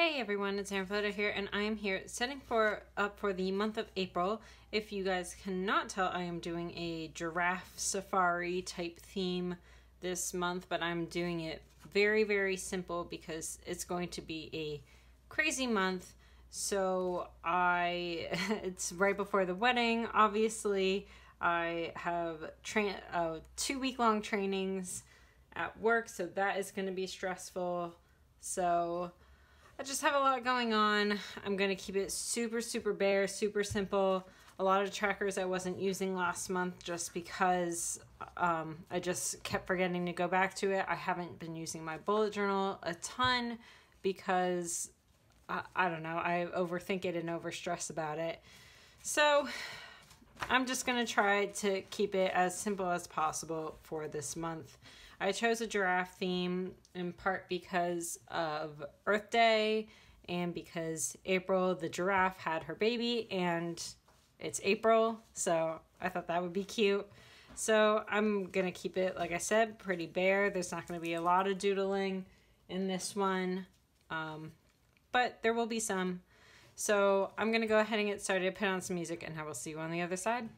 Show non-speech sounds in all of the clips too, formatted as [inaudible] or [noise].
Hey everyone, it's Erin Floto here, and I am here setting for up for the month of April. If you guys cannot tell, I am doing a giraffe safari type theme this month, but I'm doing it very, very simple because it's going to be a crazy month. So I, [laughs] it's right before the wedding, obviously. I have uh, two week long trainings at work, so that is going to be stressful. So I just have a lot going on. I'm to keep it super, super bare, super simple. A lot of trackers I wasn't using last month just because um, I just kept forgetting to go back to it. I haven't been using my bullet journal a ton because I, I don't know, I overthink it and overstress about it. So I'm just to try to keep it as simple as possible for this month. I chose a giraffe theme in part because of Earth Day and because April the giraffe had her baby and it's April, so I thought that would be cute. So I'm gonna keep it, like I said, pretty bare. There's not gonna be a lot of doodling in this one, um, but there will be some. So I'm gonna go ahead and get started, put on some music, and I will see you on the other side.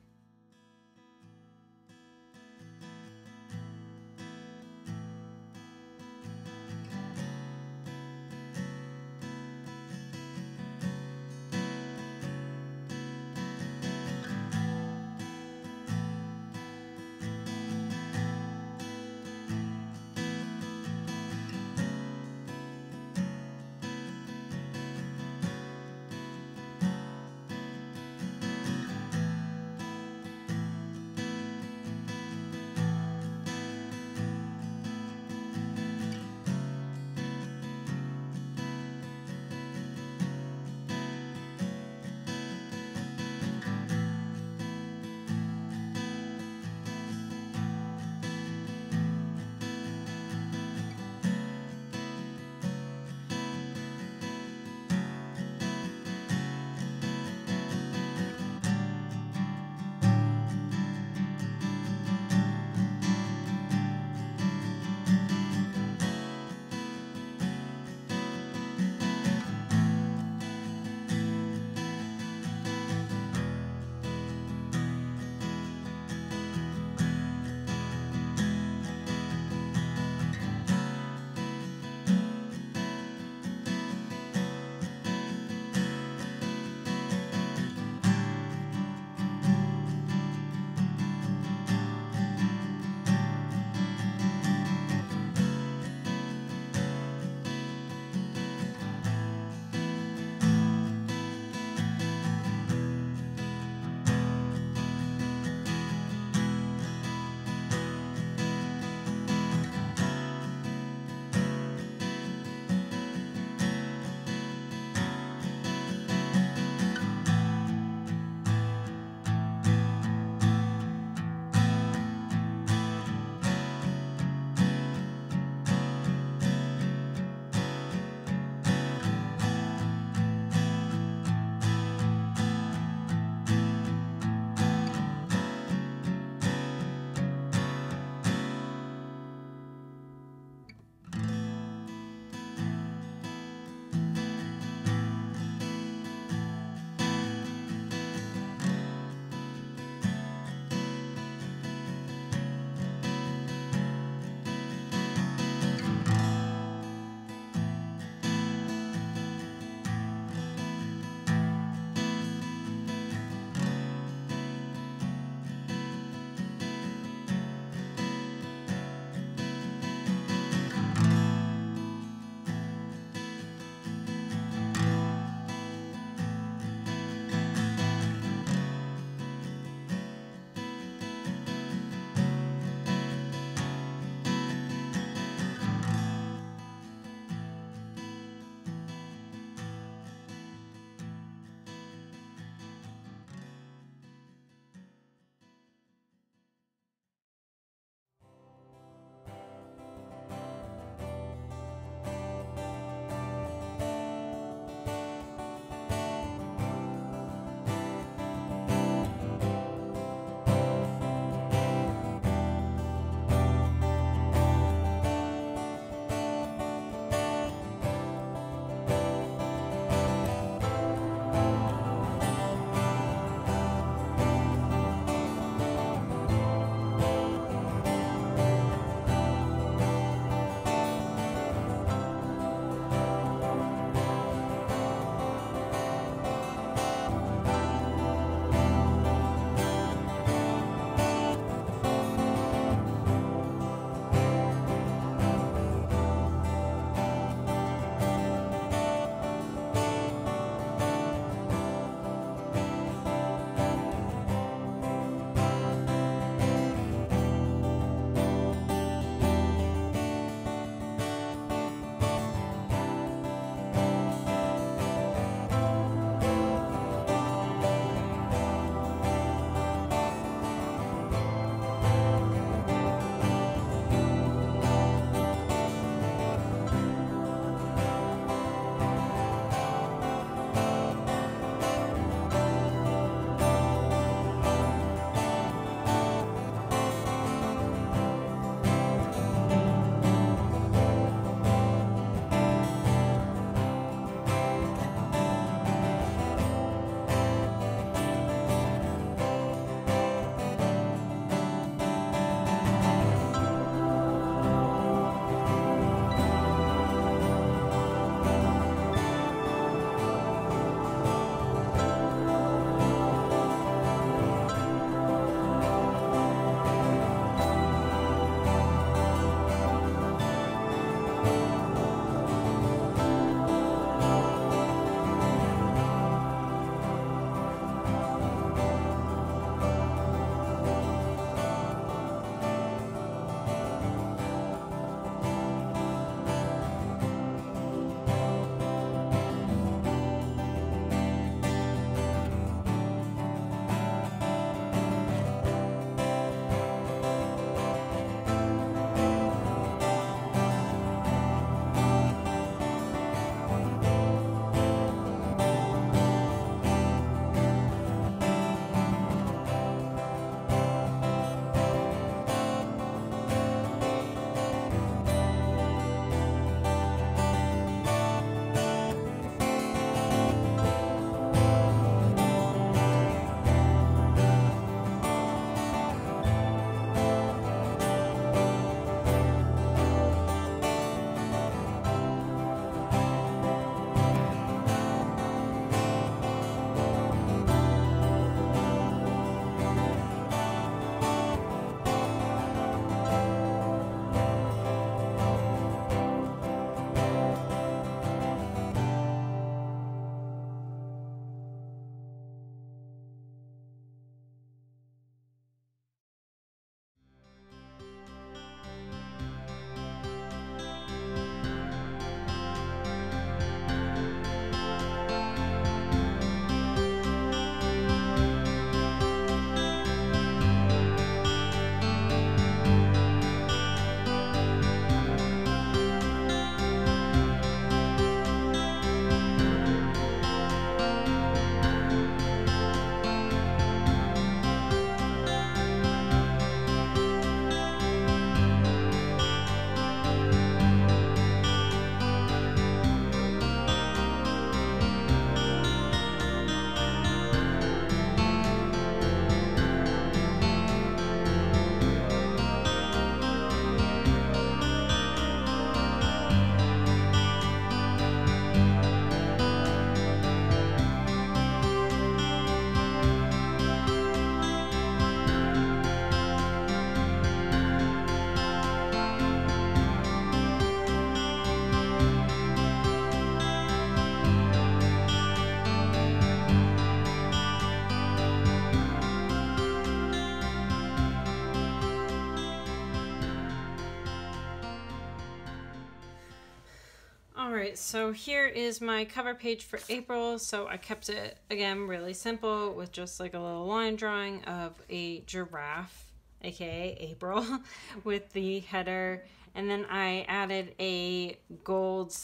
Right, so here is my cover page for April. So I kept it, again, really simple with just like a little line drawing of a giraffe, aka April, [laughs] with the header. And then I added a gold,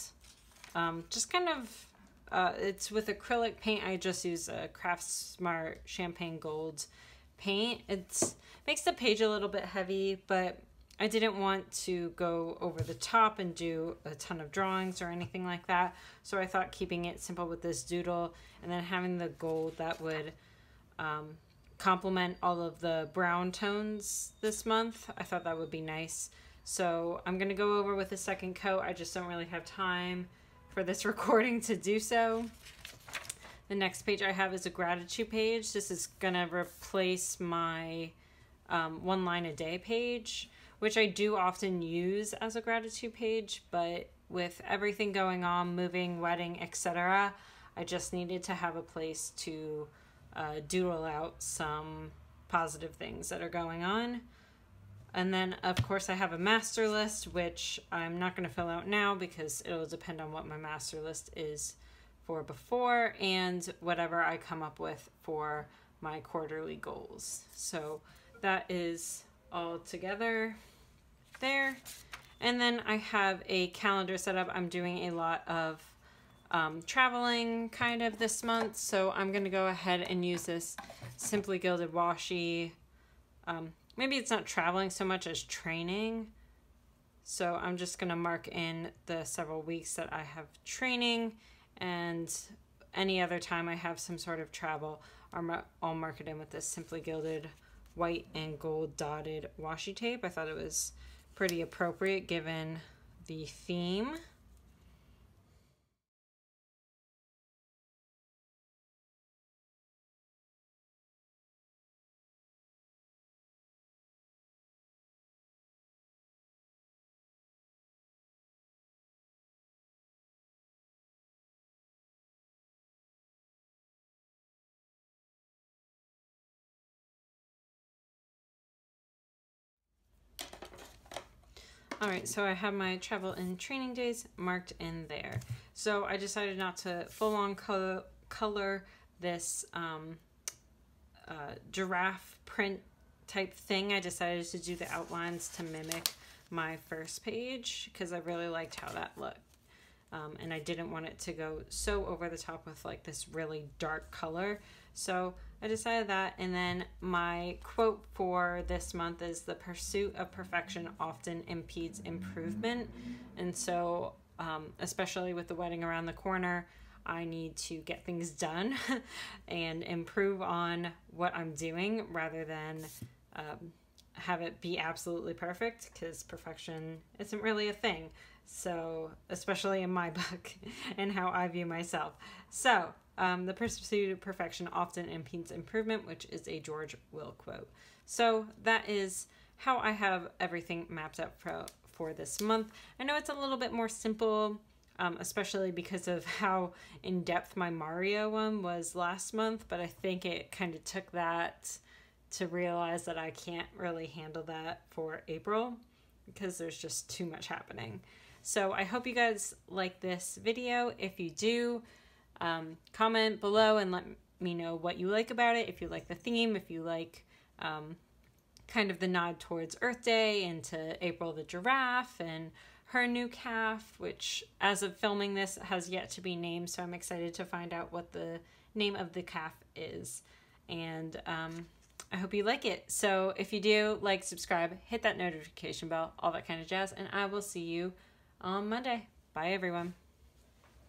um, just kind of, uh, it's with acrylic paint. I just use a Craft Smart Champagne Gold paint. It makes the page a little bit heavy, but I didn't want to go over the top and do a ton of drawings or anything like that. So I thought keeping it simple with this doodle and then having the gold that would um, complement all of the brown tones this month. I thought that would be nice. So I'm going to go over with a second coat. I just don't really have time for this [laughs] recording to do so. The next page I have is a gratitude page. This is going to replace my um, one line a day page which I do often use as a gratitude page, but with everything going on, moving, wedding, etc., I just needed to have a place to uh, doodle out some positive things that are going on. And then, of course, I have a master list, which I'm not going to fill out now because it'll depend on what my master list is for before and whatever I come up with for my quarterly goals. So that is all together there. And then I have a calendar set up. I'm doing a lot of um, traveling kind of this month. So I'm going to go ahead and use this Simply Gilded Washi. Um, maybe it's not traveling so much as training. So I'm just going to mark in the several weeks that I have training and any other time I have some sort of travel, I'll mark it in with this Simply Gilded white and gold dotted washi tape. I thought it was pretty appropriate given the theme. All right, so I have my travel and training days marked in there. So I decided not to full on color, color this um, uh, giraffe print type thing. I decided to do the outlines to mimic my first page because I really liked how that looked. Um, and I didn't want it to go so over the top with like this really dark color. So I decided that. And then my quote for this month is the pursuit of perfection often impedes improvement. And so, um, especially with the wedding around the corner, I need to get things done [laughs] and improve on what I'm doing rather than um, have it be absolutely perfect because perfection isn't really a thing. So, especially in my [laughs] book and how I view myself. So, um, the pursuit of perfection often impedes improvement, which is a George Will quote. So that is how I have everything mapped out for, for this month. I know it's a little bit more simple, um, especially because of [laughs] how in depth my Mario one was last month, but I think it kind of took that to realize that I can't really handle that for April because there's just too much happening. So I hope you guys like this video. If you do, um, comment below and let me know what you like about it. If you like the theme, if you like um, kind of the nod towards Earth Day and to April the giraffe and her new calf, which as of filming this has yet to be named. So I'm excited to find out what the name of the calf is. And um, I hope you like it. So if you do, like, subscribe, hit that notification bell, all that kind of jazz. And I will see you on Monday. Bye, everyone.